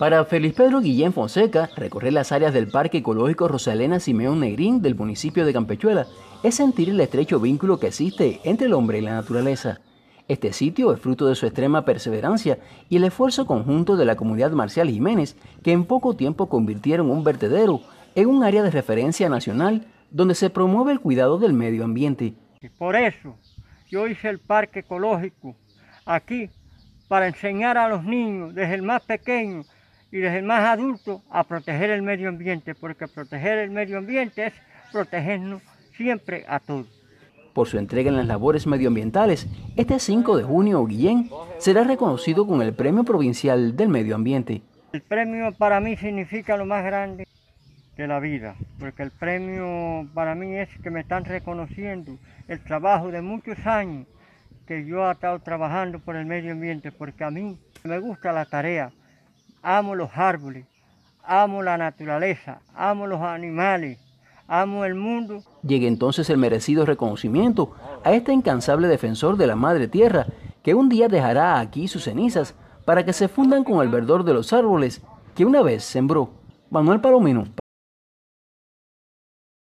Para Feliz Pedro Guillén Fonseca, recorrer las áreas del Parque Ecológico Rosalena Simeón Negrín del municipio de Campechuela es sentir el estrecho vínculo que existe entre el hombre y la naturaleza. Este sitio es fruto de su extrema perseverancia y el esfuerzo conjunto de la comunidad Marcial Jiménez, que en poco tiempo convirtieron un vertedero en un área de referencia nacional donde se promueve el cuidado del medio ambiente. Por eso yo hice el parque ecológico aquí para enseñar a los niños desde el más pequeño y desde el más adulto a proteger el medio ambiente, porque proteger el medio ambiente es protegernos siempre a todos. Por su entrega en las labores medioambientales, este 5 de junio Guillén será reconocido con el Premio Provincial del Medio Ambiente. El premio para mí significa lo más grande de la vida, porque el premio para mí es que me están reconociendo el trabajo de muchos años que yo he estado trabajando por el medio ambiente, porque a mí me gusta la tarea, amo los árboles, amo la naturaleza, amo los animales, amo el mundo. Llegue entonces el merecido reconocimiento a este incansable defensor de la madre tierra, que un día dejará aquí sus cenizas para que se fundan con el verdor de los árboles que una vez sembró. Manuel Palomino.